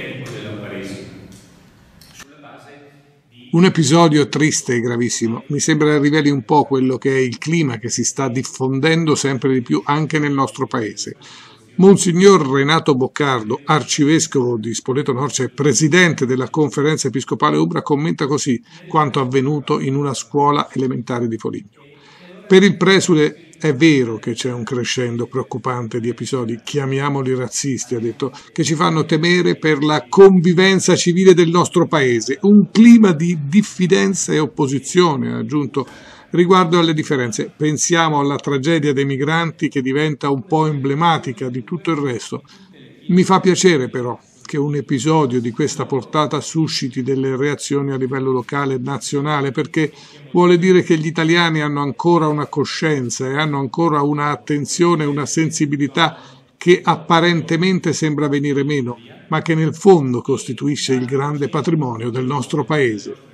tempo della Quaresima. Un episodio triste e gravissimo. Mi sembra riveli un po' quello che è il clima che si sta diffondendo sempre di più anche nel nostro paese. Monsignor Renato Boccardo, arcivescovo di Spoleto Norcia e presidente della conferenza episcopale Ubra, commenta così quanto avvenuto in una scuola elementare di Foligno. Per il presule è vero che c'è un crescendo preoccupante di episodi, chiamiamoli razzisti, ha detto, che ci fanno temere per la convivenza civile del nostro paese, un clima di diffidenza e opposizione, ha aggiunto, riguardo alle differenze. Pensiamo alla tragedia dei migranti che diventa un po' emblematica di tutto il resto. Mi fa piacere però che un episodio di questa portata susciti delle reazioni a livello locale e nazionale, perché vuole dire che gli italiani hanno ancora una coscienza e hanno ancora un'attenzione, una sensibilità che apparentemente sembra venire meno, ma che nel fondo costituisce il grande patrimonio del nostro Paese.